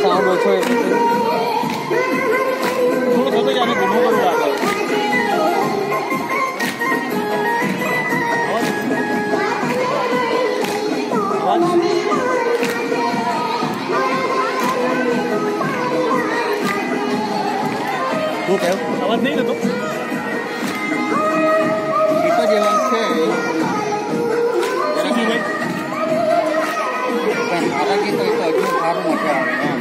싸움을 소유했는 도둑이 아니고 무거울라 볼까요? 나왔네 이래도 여기까지 해왔는데 수중에? 바닥에 떠있다 이거 바로 먹어야 하니